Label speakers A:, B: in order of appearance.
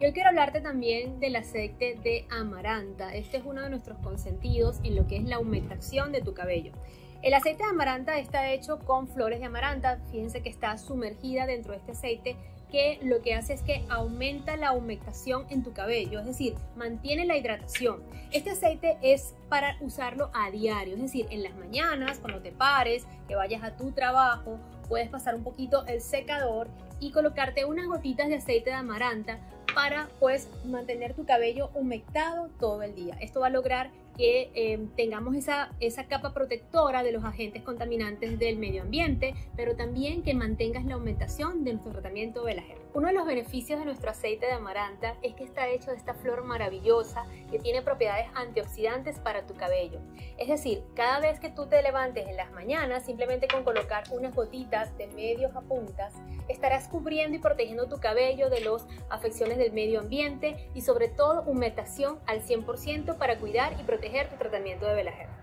A: Y hoy quiero hablarte también del aceite de amaranta. Este es uno de nuestros consentidos en lo que es la humectación de tu cabello. El aceite de amaranta está hecho con flores de amaranta. Fíjense que está sumergida dentro de este aceite que lo que hace es que aumenta la humectación en tu cabello, es decir, mantiene la hidratación. Este aceite es para usarlo a diario, es decir, en las mañanas, cuando te pares, que vayas a tu trabajo, puedes pasar un poquito el secador y colocarte unas gotitas de aceite de amaranta para pues mantener tu cabello humectado todo el día. Esto va a lograr que em, tengamos esa, esa capa protectora de los agentes contaminantes del medio ambiente, pero también que mantengas la aumentación de nuestro tratamiento de la gente. Uno de los beneficios de nuestro aceite de amaranta es que está hecho de esta flor maravillosa que tiene propiedades antioxidantes para tu cabello. Es decir, cada vez que tú te levantes en las mañanas, simplemente con colocar unas gotitas de medios a puntas, estarás cubriendo y protegiendo tu cabello de las afecciones del medio ambiente y sobre todo humectación al 100% para cuidar y proteger tu tratamiento de velajero.